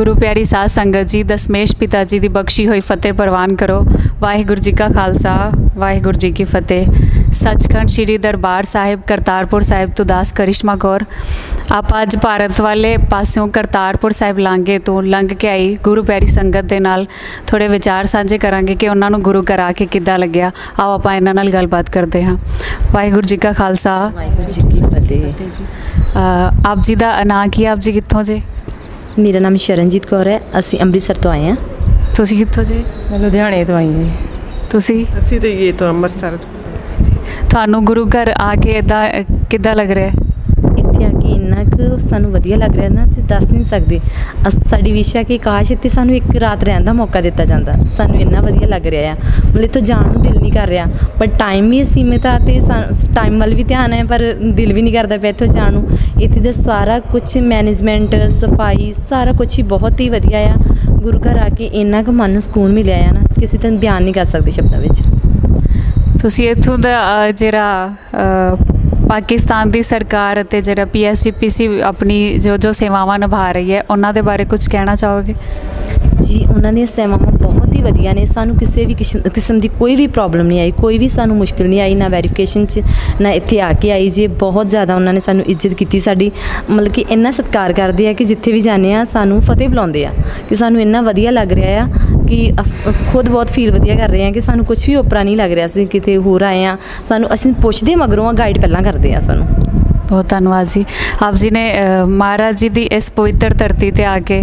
ਗੁਰੂ ਪਿਆਰੀ ਸਾਧ ਸੰਗਤ ਜੀ ਦਸਮੇਸ਼ ਪਿਤਾ ਜੀ ਦੀ ਬਖਸ਼ੀ ਹੋਈ ਫਤਿਹ ਪ੍ਰਵਾਨ ਕਰੋ। ਵਾਹਿਗੁਰੂ ਜੀ ਕਾ ਖਾਲਸਾ ਵਾਹਿਗੁਰੂ ਜੀ ਕੀ ਫਤਿਹ। ਸੱਚਖੰਡ ਸ੍ਰੀ ਦਰਬਾਰ ਸਾਹਿਬ ਕਰਤਾਰਪੁਰ ਸਾਹਿਬ ਤੋਂ ਦਾਸ ਕਰਿਸ਼ਮਾ ਕੌਰ ਆਪਾਂ ਅੱਜ ਭਾਰਤ ਵਾਲੇ ਪਾਸਿਓਂ ਕਰਤਾਰਪੁਰ ਸਾਹਿਬ ਲਾਂਘੇ ਤੋਂ ਲੰਘ ਕੇ ਆਈ ਗੁਰੂ ਪਿਆਰੀ ਸੰਗਤ ਦੇ ਨਾਲ। ਥੋੜੇ ਵਿਚਾਰ ਸਾਂਝੇ ਕਰਾਂਗੇ ਕਿ ਉਹਨਾਂ ਨੂੰ ਗੁਰੂ ਘਰ ਆ ਕੇ ਕਿੱਦਾਂ ਲੱਗਿਆ। ਆਓ ਆਪਾਂ ਇਹਨਾਂ ਨਾਲ ਗੱਲਬਾਤ ਕਰਦੇ ਹਾਂ। ਵਾਹਿਗੁਰੂ ਜੀ ਕਾ ਖਾਲਸਾ। ਵਾਹਿਗੁਰੂ ਜੀ ਕੀ ਫਤਿਹ। ਆਪ ਜੀ ਦਾ ਨਾਂ ਕੀ? ਆਪ ਜੀ ਕਿੱਥੋਂ ਜੇ? ਮੇਰਾ ਨਾਮ ਸ਼ਰਨਜੀਤ ਕੌਰ ਹੈ ਅਸੀਂ ਅੰਮ੍ਰਿਤਸਰ ਤੋਂ ਆਏ ਹਾਂ। ਤੁਸੀਂ ਕਿੱਥੋਂ ਜੀ? ਮੈਂ ਲੁਧਿਆਣੇ ਤੋਂ ਆਈ ਹਾਂ ਤੁਸੀਂ? ਅਸੀਂ ਰਹੀਏ ਤੋਂ ਅੰਮ੍ਰਿਤਸਰ। ਤੁਹਾਨੂੰ ਗੁਰੂ ਘਰ ਆ ਕੇ ਇਦਾਂ ਕਿੱਦਾਂ ਲੱਗ ਰਿਹਾ ਹੈ? ਕਿ ਇੰਨਾ ਕੁ ਸਾਨੂੰ ਵਧੀਆ ਲੱਗ ਰਿਹਾ ਨਾ ਤੇ ਦੱਸ ਨਹੀਂ ਸਕਦੇ। ਅਸ, ਸਾਡੀ ਵਿਸ਼ਾ ਕਿ ਕਾਸ਼ ਇੱਥੇ ਸਾਨੂੰ ਇੱਕ ਰਾਤ ਰਹਿਣ ਦਾ ਮੌਕਾ ਦਿੱਤਾ ਜਾਂਦਾ। ਸਾਨੂੰ ਇੰਨਾ ਵਧੀਆ ਲੱਗ ਰਿਹਾ ਆ। ਮਤਲਬ ਇੱਥੋਂ ਜਾਣ ਨੂੰ ਦਿਲ ਨਹੀਂ ਕਰ ਰਿਹਾ। ਪਰ ਟਾਈਮ ਵੀ ਸੀਮਿਤ ਆ ਤੇ ਟਾਈਮ ਵੱਲ ਵੀ ਧਿਆਨ ਹੈ, ਪਰ ਦਿਲ ਵੀ ਨਹੀਂ ਕਰਦਾ ਪਿਆ ਇੱਥੋਂ ਜਾਣ ਨੂੰ। ਇੱਥੇ ਦਾ ਸਾਰਾ ਕੁਝ ਮੈਨੇਜਮੈਂਟ ਸਫ਼ਾਈ, ਸਾਰਾ ਕੁਝ ਹੀ ਬਹੁਤ ਹੀ ਵਧੀਆ ਆ। ਗੁਰੂ ਘਰ ਆ ਕੇ ਇੰਨਾ ਕੁ ਮਨ ਨੂੰ ਸਕੂਨ ਮਿਲਿਆ ਆ ਨਾ ਕਿਸੇ ਤਰ੍ਹਾਂ ਬਿਆਨ ਨਹੀਂ ਕਰ ਸਕਦੇ ਸ਼ਬਦਾਂ ਵਿੱਚ। ਤੁਸੀਂ ਇੱਥੋਂ ਦਾ ਜਿਹੜਾ ਪਾਕਿਸਤਾਨ ਦੀ ਸਰਕਾਰ ਅਤੇ ਜਿਹੜਾ ਪੀਐਸਸੀਪੀਸੀ ਆਪਣੀ ਜੋ ਜੋ ਸੇਵਾਵਾਂ ਨਿਭਾ ਰਹੀ ਹੈ, ਉਹਨਾਂ ਦੇ ਬਾਰੇ ਕੁਝ ਕਹਿਣਾ ਚਾਹੋਗੇ? ਜੀ, ਉਹਨਾਂ ਦੀਆਂ ਸੇਵਾਵਾਂ ਬਹੁਤ ਹੀ ਵਧੀਆ ਨੇ, ਸਾਨੂੰ ਕਿਸੇ ਵੀ ਕਿਸਮ ਕਿਸਮ ਦੀ ਕੋਈ ਵੀ ਪ੍ਰੋਬਲਮ ਨਹੀਂ ਆਈ, ਕੋਈ ਵੀ ਸਾਨੂੰ ਮੁਸ਼ਕਿਲ ਨਹੀਂ ਆਈ, ਨਾ ਵੈਰੀਫਿਕੇਸ਼ਨ 'ਚ, ਨਾ ਇੱਥੇ ਆ ਕੇ ਆਈ ਜੇ, ਬਹੁਤ ਜ਼ਿਆਦਾ ਉਹਨਾਂ ਨੇ ਸਾਨੂੰ ਇੱਜ਼ਤ ਕੀਤੀ ਸਾਡੀ। ਮਤਲਬ ਕਿ ਇੰਨਾ ਸਤਿਕਾਰ ਕਰਦੇ ਆ ਕਿ ਜਿੱਥੇ ਵੀ ਜਾਂਦੇ ਆ, ਸਾਨੂੰ ਫਤਿਹ ਬੁਲਾਉਂਦੇ ਆ, ਕਿ ਸਾਨੂੰ ਇੰਨਾ ਵਧੀਆ ਲੱਗ ਰਿਹਾ ਆ ਕਿ ਅਸ- ਖੁਦ ਬਹੁਤ ਫੀਲ ਵਧੀਆ ਕਰ ਰਹੇ ਆ ਕਿ ਸਾਨੂੰ ਕੁਝ ਵੀ ਓਪਰਾ ਨਹੀਂ ਲੱਗ ਰਿਹਾ ਅਸੀਂ ਕਿਤੇ ਹੋਰ ਆਏ ਆ। ਸਾਨੂੰ ਅਸੀਂ ਪੁੱਛਦੇ ਮਗਰੋਂ ਆ ਗਾਈਡ ਪਹਿਲਾਂ ਕਰਦੇ ਆ ਸਾਨੂੰ। ਬਹੁਤ ਧੰਨਵਾਦ ਜੀ। ਆਪ ਜੀ ਨੇ ਮਹਾਰਾਜ ਜੀ ਦੀ ਇਸ ਪਵਿੱਤਰ ਧਰਤੀ ਤੇ ਆ ਕੇ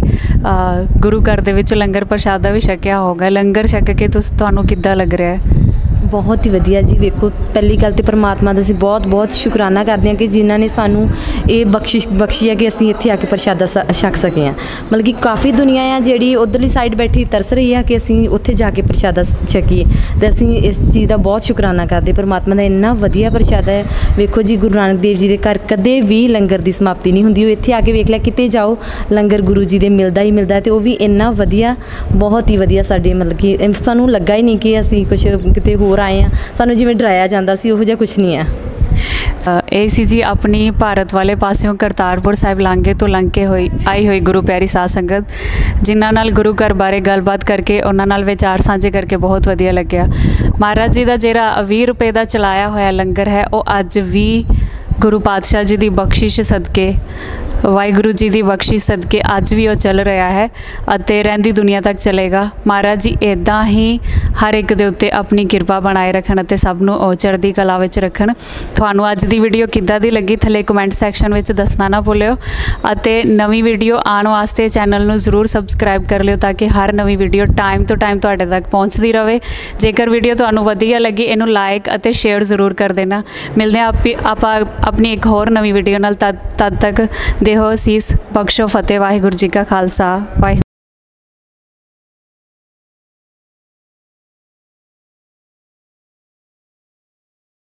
ਗੁਰੂ ਘਰ ਦੇ ਵਿੱਚ ਲੰਗਰ ਪ੍ਰਸ਼ਾਦ ਦਾ ਵੀ ਛਕਿਆ ਹੋਗਾ ਲੰਗਰ ਛਕ ਕੇ ਤੁਹਾਨੂੰ ਕਿੱਦਾਂ ਲੱਗ ਰਿਹਾ ਹੈ? ਬਹੁਤ ਹੀ ਵਧੀਆ ਜੀ, ਵੇਖੋ, ਪਹਿਲੀ ਗੱਲ ਤੇ ਪਰਮਾਤਮਾ ਦਾ ਅਸੀਂ ਬਹੁਤ ਬਹੁਤ ਸ਼ੁਕਰਾਨਾ ਕਰਦੇ ਹਾਂ ਕਿ ਜਿਨ੍ਹਾਂ ਨੇ ਸਾਨੂੰ ਇਹ ਬਖਸ਼ਿਸ਼, ਬਖਸ਼ੀ ਹੈ ਕਿ ਅਸੀਂ ਇੱਥੇ ਆ ਕੇ ਪ੍ਰਸ਼ਾਦਾ ਸ- ਛਕ ਸਕੇ ਹਾਂ। ਮਤਲਬ ਕਿ ਕਾਫੀ ਦੁਨੀਆ ਆ ਜਿਹੜੀ ਉਧਰਲੀ ਸਾਈਡ ਬੈਠੀ ਤਰਸ ਰਹੀ ਆ ਕਿ ਅਸੀਂ ਉੱਥੇ ਜਾ ਕੇ ਪ੍ਰਸ਼ਾਦਾ ਛਕੀਏ। ਤੇ ਅਸੀਂ ਇਸ ਚੀਜ਼ ਦਾ ਬਹੁਤ ਸ਼ੁਕਰਾਨਾ ਕਰਦੇ ਪ੍ਰਮਾਤਮਾ ਦਾ ਇੰਨਾ ਵਧੀਆ ਪ੍ਰਸ਼ਾਦਾ ਹੈ। ਵੇਖੋ ਜੀ, ਗੁਰੂ ਨਾਨਕ ਦੇਵ ਜੀ ਦੇ ਘਰ ਕਦੇ ਵੀ ਲੰਗਰ ਦੀ ਸਮਾਪਤੀ ਨਹੀਂ ਹੁੰਦੀ। ਉਹ ਇੱਥੇ ਆ ਕੇ ਵੇਖ ਲਿਆ ਕਿਤੇ ਜਾਓ, ਲੰਗਰ ਗੁਰੂ ਜੀ ਦੇ ਮਿਲਦਾ ਹੀ ਮਿਲਦਾ ਤੇ ਉਹ ਵੀ ਇੰਨਾ ਵਧੀਆ, ਬਹੁਤ ਹੀ ਵਧੀਆ ਸਾਡੇ ਮਤਲਬ ਕਿ ਸਾਨੂੰ ਲੱਗਾ ਹੀ ਨਹੀਂ ਕਿ ਅਸੀਂ ਕੁਝ ਕਿਤੇ ਹੋਰ ਆਏ ਆ। ਸਾਨੂੰ ਜਿਵੇਂ ਡਰਾਇਆ ਜਾਂਦਾ ਸੀ, ਉਹੋ ਜਿਹਾ ਕੁਝ ਨਹੀਂ ਹੈ ਇਹ ਸੀ ਜੀ ਆਪਣੀ ਭਾਰਤ ਵਾਲੇ ਪਾਸਿਓਂ ਕਰਤਾਰਪੁਰ ਸਾਹਿਬ ਲਾਂਘੇ ਤੋਂ ਲੰਘ ਕੇ ਹੋਈ, ਆਈ ਹੋਈ ਗੁਰੂ ਪਿਆਰੀ ਸਾਧ ਸੰਗਤ, ਜਿਨ੍ਹਾਂ ਨਾਲ ਗੁਰੂ ਘਰ ਬਾਰੇ ਗੱਲਬਾਤ ਕਰਕੇ ਉਹਨਾਂ ਨਾਲ ਵਿਚਾਰ ਸਾਂਝੇ ਕਰਕੇ ਬਹੁਤ ਵਧੀਆ ਲੱਗਿਆ। ਮਹਾਰਾਜ ਜੀ ਦਾ ਜਿਹੜਾ 20 ਰੁਪਏ ਦਾ ਚਲਾਇਆ ਹੋਇਆ ਲੰਗਰ ਹੈ, ਉਹ ਅੱਜ ਵੀ ਗੁਰੂ ਪਾਤਸ਼ਾਹ ਜੀ ਦੀ ਬਖਸ਼ਿਸ਼ ਸਦਕੇ ਵਾਹਿਗੁਰੂ ਜੀ ਦੀ ਬਖਸ਼ਿਸ਼ ਸਦਕੇ ਅੱਜ ਵੀ ਉਹ ਚੱਲ ਰਿਹਾ ਹੈ ਅਤੇ ਰਹਿੰਦੀ ਦੁਨੀਆ ਤੱਕ ਚੱਲੇਗਾ। ਮਹਾਰਾਜ ਜੀ ਇਦਾਂ ਹੀ ਹਰ ਇੱਕ ਦੇ ਉੱਤੇ ਆਪਣੀ ਕਿਰਪਾ ਬਣਾਏ ਰੱਖਣ ਅਤੇ ਸਭ ਨੂੰ ਉਹ ਚੜ੍ਹਦੀ ਕਲਾ ਵਿੱਚ ਰੱਖਣ। ਤੁਹਾਨੂੰ ਅੱਜ ਦੀ ਵੀਡੀਓ ਕਿੱਦਾਂ ਦੀ ਲੱਗੀ ਥੱਲੇ ਕਮੈਂਟ ਸੈਕਸ਼ਨ ਵਿੱਚ ਦੱਸਣਾ ਨਾ ਭੁੱਲਿਓ ਅਤੇ ਨਵੀਂ ਵੀਡੀਓ ਆਉਣ ਵਾਸਤੇ ਚੈਨਲ ਨੂੰ ਜ਼ਰੂਰ ਸਬਸਕ੍ਰਾਈਬ ਕਰ ਲਿਓ ਤਾਂ ਕਿ ਹਰ ਨਵੀਂ ਵੀਡੀਓ ਟਾਈਮ ਤੋਂ ਟਾਈਮ ਤੁਹਾਡੇ ਤੱਕ ਪਹੁੰਚਦੀ ਰਹੇ ਜੇਕਰ ਵੀਡੀਓ ਤੁਹਾਨੂੰ ਵਧੀਆ ਲੱਗੀ, ਇਹਨੂੰ ਲਾਈਕ ਅਤੇ ਸ਼ੇਅਰ ਜ਼ਰੂਰ ਕਰ ਦੇਣਾ। ਮਿਲਦੇ ਹਾਂ ਆਪੀ- ਆਪਾਂ ਆਪਣੀ ਇੱਕ ਹੋਰ ਨਵੀਂ ਵੀਡੀਓ ਨਾਲ। ਤਦ ਤਦ ਤੱਕ ਦੇਹੋ ਸੀਸ ਬਖਸ਼ੋ ਫਤਿਹ ਵਾਹਿਗੁਰੂ ਜੀ ਕਾ ਖਾਲਸਾ ਵਾਹਿਗੁਰੂ